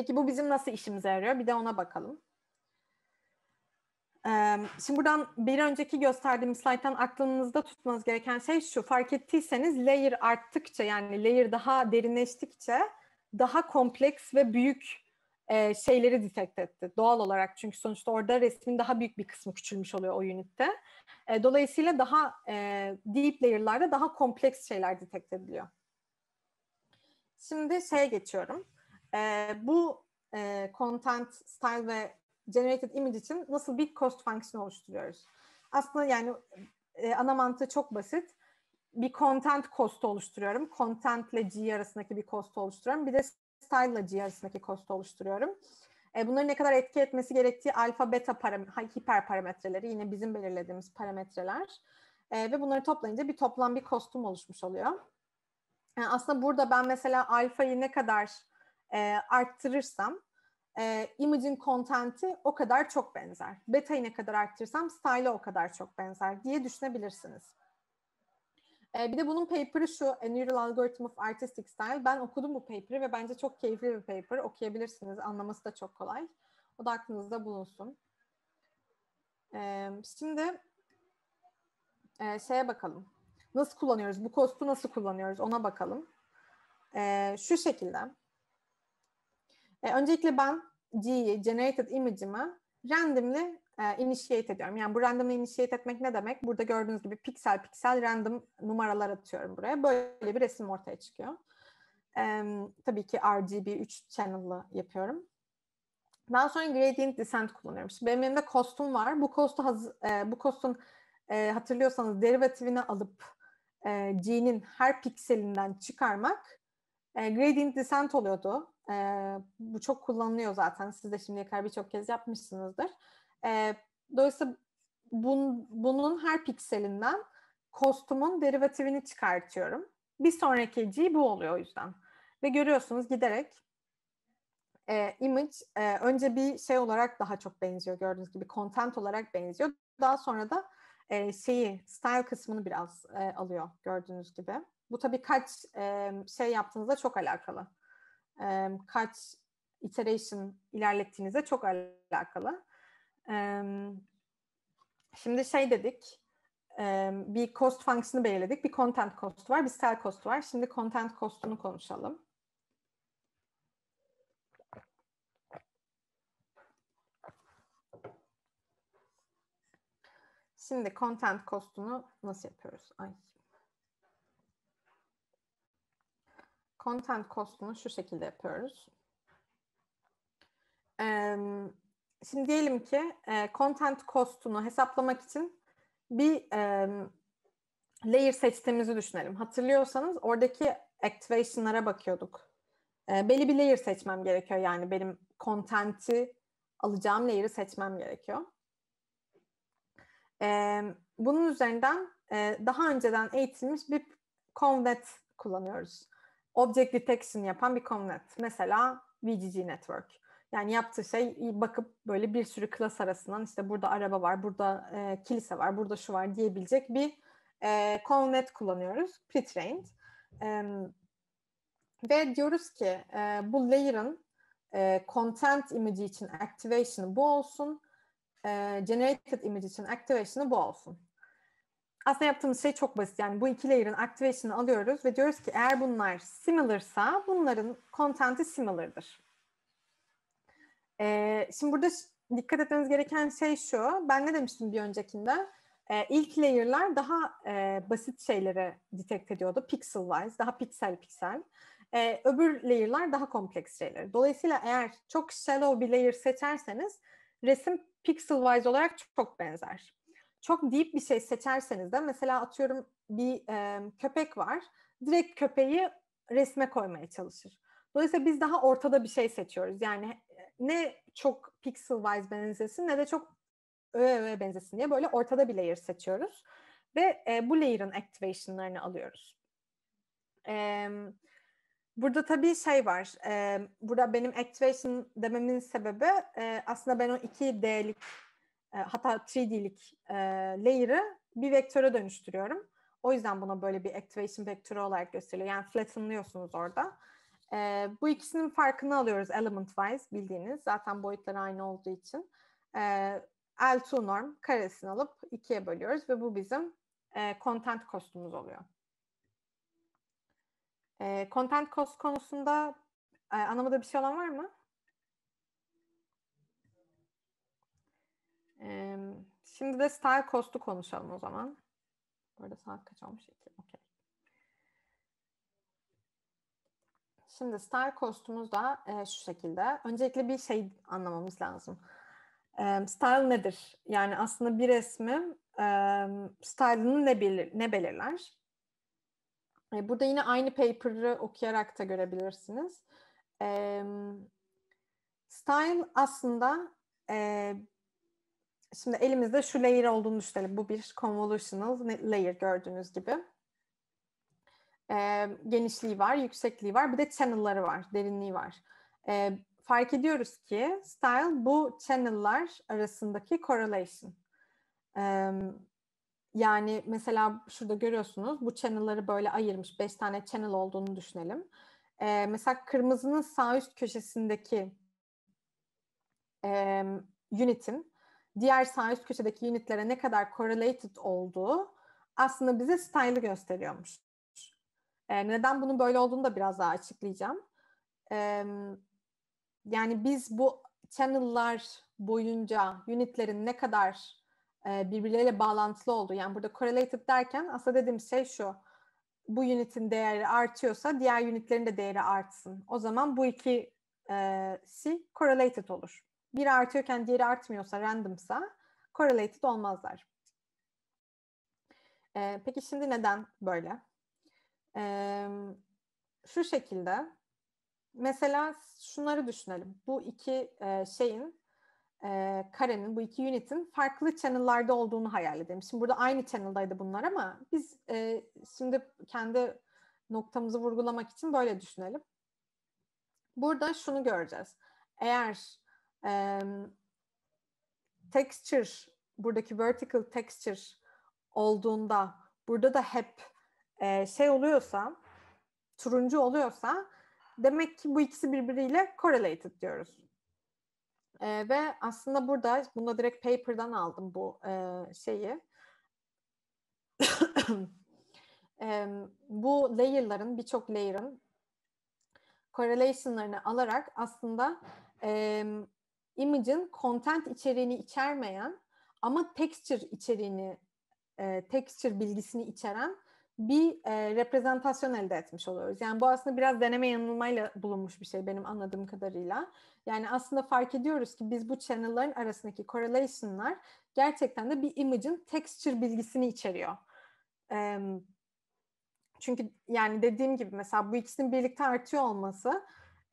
Peki bu bizim nasıl işimize yarıyor? Bir de ona bakalım. Şimdi buradan bir önceki gösterdiğim slayttan aklınızda tutmanız gereken şey şu. Fark ettiyseniz layer arttıkça yani layer daha derinleştikçe daha kompleks ve büyük şeyleri detect etti. Doğal olarak çünkü sonuçta orada resmin daha büyük bir kısmı küçülmüş oluyor o unitte. Dolayısıyla daha deep layer'larda daha kompleks şeyler detect ediliyor. Şimdi şeye geçiyorum. E, bu e, content, style ve generated image için nasıl bir cost function oluşturuyoruz? Aslında yani e, ana mantığı çok basit. Bir content cost oluşturuyorum. Content ile G arasındaki bir cost oluşturuyorum. Bir de style ile G arasındaki cost oluşturuyorum. E, bunların ne kadar etki etmesi gerektiği alfa beta param hiper parametreleri yine bizim belirlediğimiz parametreler. E, ve bunları toplayınca bir toplam bir kostum oluşmuş oluyor. Yani aslında burada ben mesela alfayı ne kadar e, arttırırsam e, image'in content'i o kadar çok benzer. Beta'yı ne kadar arttırırsam style'a o kadar çok benzer diye düşünebilirsiniz. E, bir de bunun paper'ı şu, A Neural Algorithm of Artistic Style. Ben okudum bu paper'ı ve bence çok keyifli bir paper. Okuyabilirsiniz. Anlaması da çok kolay. O da aklınızda bulunsun. E, şimdi e, şeye bakalım. Nasıl kullanıyoruz? Bu kostu nasıl kullanıyoruz? Ona bakalım. E, şu şekilde. E, öncelikle ben G'yi, generated image'imi randomly e, initiate ediyorum. Yani bu randomly initiate etmek ne demek? Burada gördüğünüz gibi piksel piksel random numaralar atıyorum buraya. Böyle bir resim ortaya çıkıyor. E, tabii ki RGB 3 channel'lı yapıyorum. Daha sonra gradient descent kullanıyorum. Şimdi benim elimde kostum var. Bu kostu e, bu kostun e, hatırlıyorsanız derivatifini alıp e, G'nin her pikselinden çıkarmak e, gradient descent oluyordu. E, bu çok kullanılıyor zaten. Siz de şimdiye kadar birçok kez yapmışsınızdır. E, dolayısıyla bun, bunun her pikselinden kostümün derivatifini çıkartıyorum. Bir sonraki G bu oluyor o yüzden. Ve görüyorsunuz giderek e, image e, önce bir şey olarak daha çok benziyor gördüğünüz gibi content olarak benziyor. Daha sonra da e, şeyi style kısmını biraz e, alıyor gördüğünüz gibi. Bu tabii kaç e, şey yaptığınızda çok alakalı. Kaç iteration ilerlettiğinizde çok alakalı. Şimdi şey dedik, bir cost fonksiyonu belirledik. Bir content cost var, bir style cost var. Şimdi content cost'unu konuşalım. Şimdi content cost'unu nasıl yapıyoruz? Ay. Content cost'unu şu şekilde yapıyoruz. Ee, şimdi diyelim ki e, content cost'unu hesaplamak için bir e, layer seçtiğimizi düşünelim. Hatırlıyorsanız oradaki activation'lara bakıyorduk. E, belli bir layer seçmem gerekiyor. Yani benim content'i alacağım layer'ı seçmem gerekiyor. E, bunun üzerinden e, daha önceden eğitilmiş bir convet kullanıyoruz. Object detection yapan bir convet. Mesela VGG Network. Yani yaptığı şey bakıp böyle bir sürü klas arasından işte burada araba var, burada e, kilise var, burada şu var diyebilecek bir e, convet kullanıyoruz. Pre-trained. E, ve diyoruz ki e, bu layer'ın e, content image için activation'ı bu olsun e, generated image için activation'ı bu olsun. Aslında yaptığımız şey çok basit. Yani bu iki layer'ın activation'ı alıyoruz ve diyoruz ki eğer bunlar similar'sa bunların content'i similar'dır. E, şimdi burada dikkat etmeniz gereken şey şu. Ben ne demiştim bir öncekinde? E, ilk layer'lar daha e, basit şeyleri detect ediyordu. Pixel wise, daha piksel piksel. E, öbür layer'lar daha kompleks şeyler. Dolayısıyla eğer çok shallow bir layer seçerseniz resim pixel wise olarak çok benzer. Çok deep bir şey seçerseniz de mesela atıyorum bir e, köpek var. Direkt köpeği resme koymaya çalışır. Dolayısıyla biz daha ortada bir şey seçiyoruz. Yani ne çok pixel wise benzesin ne de çok öğe öğe benzesin diye böyle ortada bir layer seçiyoruz. Ve e, bu layer'ın activation'larını alıyoruz. Evet Burada tabii şey var. E, burada benim activation dememin sebebi e, aslında ben o 2D'lik e, hatta 3D'lik e, layer'ı bir vektöre dönüştürüyorum. O yüzden buna böyle bir activation vektörü olarak gösteriliyor. Yani flattenlıyorsunuz orada. E, bu ikisinin farkını alıyoruz element wise bildiğiniz. Zaten boyutları aynı olduğu için. E, L2 norm karesini alıp ikiye bölüyoruz ve bu bizim e, content cost'umuz oluyor. E, content cost konusunda e, anlamada bir şey olan var mı? Şimdi de style cost'u konuşalım o zaman. Burada saat kaç olmuş? Okay. Şimdi style cost'umuz da e, şu şekilde. Öncelikle bir şey anlamamız lazım. E, style nedir? Yani aslında bir resmi e, style'ını ne, belir ne belirler? E, burada yine aynı paper'ı okuyarak da görebilirsiniz. E, style aslında e, şimdi elimizde şu layer olduğunu düşünelim. Bu bir convolutional layer gördüğünüz gibi. E, genişliği var, yüksekliği var. Bir de channel'ları var, derinliği var. E, fark ediyoruz ki style bu channel'lar arasındaki correlation. E, yani mesela şurada görüyorsunuz bu channel'ları böyle ayırmış. Beş tane channel olduğunu düşünelim. E, mesela kırmızının sağ üst köşesindeki e, unit'in diğer sağ üst köşedeki unitlere ne kadar correlated olduğu aslında bize style'ı gösteriyormuş. E, neden bunun böyle olduğunu da biraz daha açıklayacağım. E, yani biz bu channel'lar boyunca unitlerin ne kadar e, birbirleriyle bağlantılı olduğu yani burada correlated derken aslında dediğim şey şu bu unitin değeri artıyorsa diğer unitlerin de değeri artsın. O zaman bu iki e, correlated olur. Biri artıyorken diğeri artmıyorsa randomsa correlated olmazlar. E, peki şimdi neden böyle? E, şu şekilde mesela şunları düşünelim. Bu iki e, şeyin e, karenin, bu iki unitin farklı channel'larda olduğunu hayal edelim. Şimdi burada aynı channel'daydı bunlar ama biz e, şimdi kendi noktamızı vurgulamak için böyle düşünelim. Burada şunu göreceğiz. Eğer e, texture, buradaki vertical texture olduğunda burada da hep e, şey oluyorsa, turuncu oluyorsa demek ki bu ikisi birbiriyle correlated diyoruz. E, ve aslında burada, bunu da direkt paper'dan aldım bu e, şeyi. e, bu layer'ların, birçok layer'ın correlation'larını alarak aslında e, image'in content içeriğini içermeyen ama texture içeriğini, e, texture bilgisini içeren bir e, reprezentasyon elde etmiş oluyoruz. Yani bu aslında biraz deneme yanılmayla bulunmuş bir şey benim anladığım kadarıyla. Yani aslında fark ediyoruz ki biz bu channel'ların arasındaki correlation'lar gerçekten de bir image'in texture bilgisini içeriyor. E, çünkü yani dediğim gibi mesela bu ikisinin birlikte artıyor olması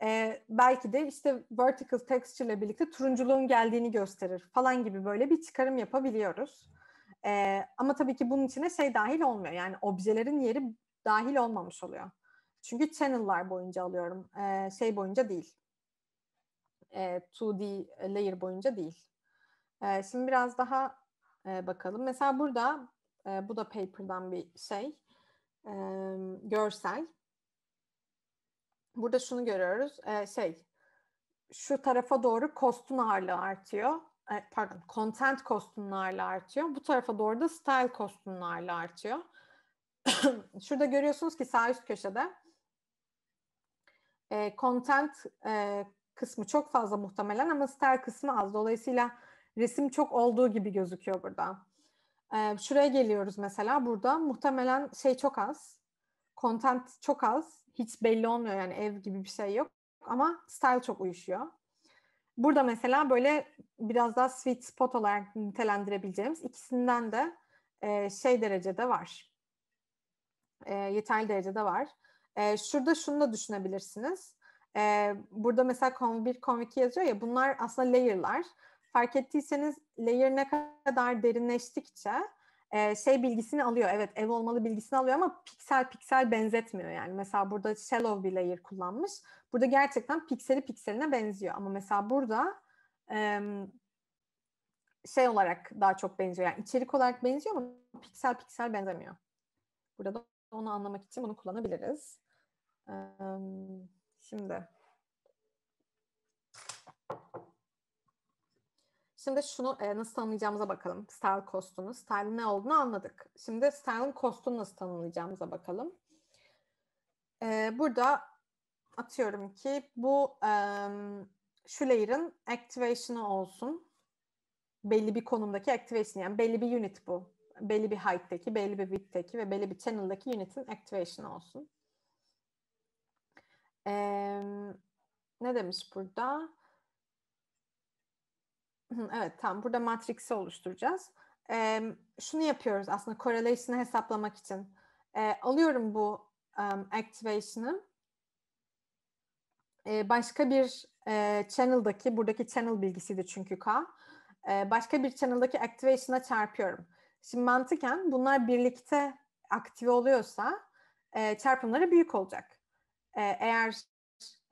e, belki de işte vertical texture ile birlikte turunculuğun geldiğini gösterir falan gibi böyle bir çıkarım yapabiliyoruz. E, ama tabii ki bunun içine şey dahil olmuyor. Yani objelerin yeri dahil olmamış oluyor. Çünkü channel'lar boyunca alıyorum. E, şey boyunca değil. E, 2D layer boyunca değil. E, şimdi biraz daha e, bakalım. Mesela burada e, bu da paper'dan bir şey. E, görsel. Burada şunu görüyoruz. E, şey şu tarafa doğru kostun ağırlığı artıyor pardon content costunun ağırlığı artıyor. Bu tarafa doğru da style costunun ağırlığı artıyor. Şurada görüyorsunuz ki sağ üst köşede e, content e, kısmı çok fazla muhtemelen ama style kısmı az. Dolayısıyla resim çok olduğu gibi gözüküyor burada. E, şuraya geliyoruz mesela burada muhtemelen şey çok az. Content çok az. Hiç belli olmuyor yani ev gibi bir şey yok. Ama style çok uyuşuyor. Burada mesela böyle biraz daha sweet spot olarak nitelendirebileceğimiz ikisinden de e, şey derecede var. E, yeterli derecede var. E, şurada şunu da düşünebilirsiniz. E, burada mesela conv1, conv2 yazıyor ya bunlar aslında layer'lar. Fark ettiyseniz layer ne kadar derinleştikçe e, şey bilgisini alıyor. Evet ev olmalı bilgisini alıyor ama piksel piksel benzetmiyor yani. Mesela burada shallow bir layer kullanmış. Burada gerçekten pikseli pikseline benziyor. Ama mesela burada e, şey olarak daha çok benziyor. Yani içerik olarak benziyor ama piksel piksel benzemiyor. Burada da onu anlamak için bunu kullanabiliriz. Şimdi Şimdi şunu e, nasıl tanımlayacağımıza bakalım. Style cost'unu. Style'ın ne olduğunu anladık. Şimdi style'ın cost'unu nasıl tanımlayacağımıza bakalım. E, burada atıyorum ki bu e, şu layer'ın activation'ı olsun. Belli bir konumdaki activation yani belli bir unit bu. Belli bir height'teki, belli bir width'teki ve belli bir channel'daki unit'in activation'ı olsun. E, ne demiş burada? Evet tamam burada matrix'i oluşturacağız. Ee, şunu yapıyoruz aslında correlation'ı hesaplamak için. Ee, alıyorum bu um, activation'ı. Ee, başka bir e, channel'daki, buradaki channel bilgisiydi çünkü K. Ee, başka bir channel'daki activation'a çarpıyorum. Şimdi mantıken bunlar birlikte aktive oluyorsa e, çarpımları büyük olacak. E, eğer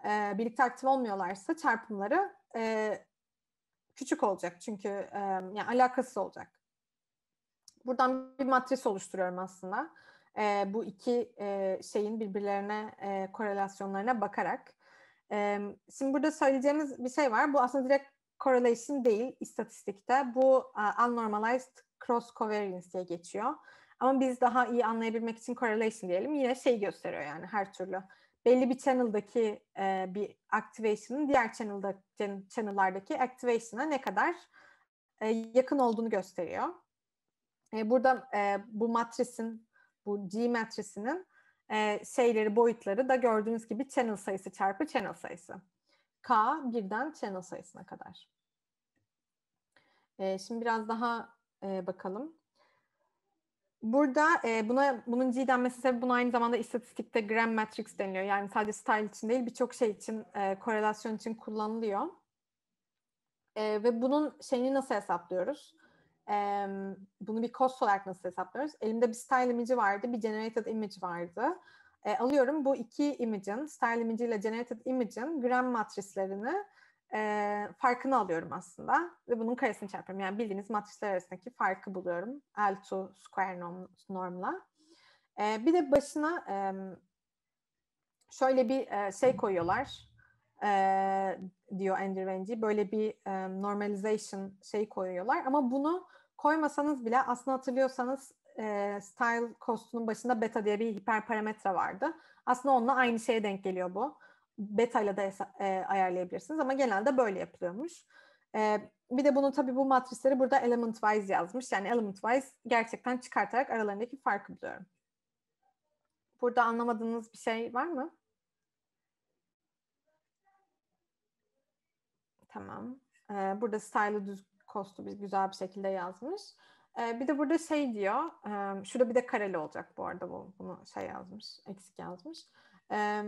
e, birlikte aktif olmuyorlarsa çarpımları e, küçük olacak çünkü e, yani alakasız olacak. Buradan bir matris oluşturuyorum aslında. E, bu iki e, şeyin birbirlerine e, korelasyonlarına bakarak. E, şimdi burada söyleyeceğimiz bir şey var. Bu aslında direkt correlation değil istatistikte. Bu uh, unnormalized cross covariance diye geçiyor. Ama biz daha iyi anlayabilmek için correlation diyelim. Yine şey gösteriyor yani her türlü belli bir channel'daki e, bir activation'ın diğer channel'da channel'lardaki activation'a ne kadar e, yakın olduğunu gösteriyor. E, burada e, bu matrisin, bu G matrisinin e, şeyleri, boyutları da gördüğünüz gibi channel sayısı çarpı channel sayısı. K birden channel sayısına kadar. E, şimdi biraz daha e, bakalım. Burada e, buna bunun G denmesi sebebi buna aynı zamanda istatistikte gram matrix deniliyor. Yani sadece style için değil birçok şey için e, korelasyon için kullanılıyor. E, ve bunun şeyini nasıl hesaplıyoruz? E, bunu bir cost olarak nasıl hesaplıyoruz? Elimde bir style image vardı, bir generated image vardı. E, alıyorum bu iki image'in, style image ile generated image'in gram matrislerini e, farkını alıyorum aslında ve bunun karesini çarpıyorum. Yani bildiğiniz matrisler arasındaki farkı buluyorum L2 square norm, normla. E, bir de başına e, şöyle bir e, şey koyuyorlar e, diyor Andrew Rengi. Böyle bir e, normalization şey koyuyorlar ama bunu koymasanız bile aslında hatırlıyorsanız e, style cost'unun başında beta diye bir hiperparametre vardı. Aslında onunla aynı şeye denk geliyor bu beta ile de e, ayarlayabilirsiniz ama genelde böyle yapılıyormuş. E, bir de bunu tabii bu matrisleri burada element wise yazmış. Yani element wise gerçekten çıkartarak aralarındaki farkı buluyorum. Burada anlamadığınız bir şey var mı? Tamam. Ee, burada style'ı düz kostu bir güzel bir şekilde yazmış. Ee, bir de burada şey diyor. E, şurada bir de kareli olacak bu arada bu bunu şey yazmış, eksik yazmış. Ee,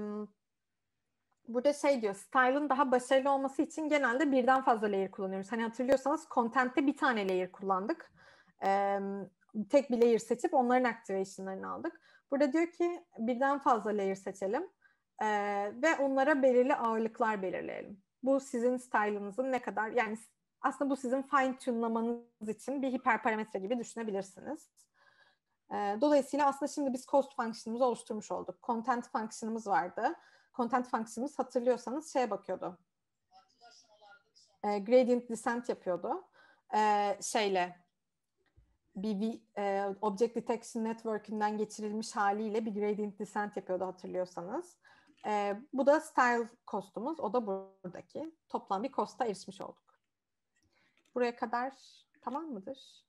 burada şey diyor, style'ın daha başarılı olması için genelde birden fazla layer kullanıyoruz. Hani hatırlıyorsanız content'te bir tane layer kullandık. Ee, tek bir layer seçip onların activation'larını aldık. Burada diyor ki birden fazla layer seçelim ee, ve onlara belirli ağırlıklar belirleyelim. Bu sizin style'ınızın ne kadar, yani aslında bu sizin fine tune'lamanız için bir hiperparametre gibi düşünebilirsiniz. Ee, dolayısıyla aslında şimdi biz cost function'ımızı oluşturmuş olduk. Content function'ımız vardı content function'ımız hatırlıyorsanız şeye bakıyordu. E, gradient descent yapıyordu. E, şeyle bir e, Object Detection Network'ünden geçirilmiş haliyle bir gradient descent yapıyordu hatırlıyorsanız. E, bu da style cost'umuz. O da buradaki. Toplam bir cost'a erişmiş olduk. Buraya kadar tamam mıdır?